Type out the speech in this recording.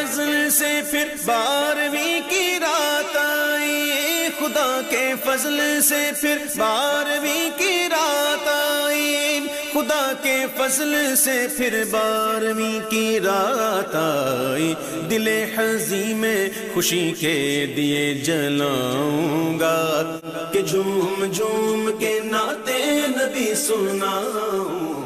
फजल से फिर बारहवीं की रात आई। खुदा के फजल से फिर बारहवीं की रात आई। खुदा के फजल से फिर बारहवीं की रात आई। दिले हजी में खुशी के दिए जलाऊँगा। कि झूम झूम के नाते नबी सुनाऊं।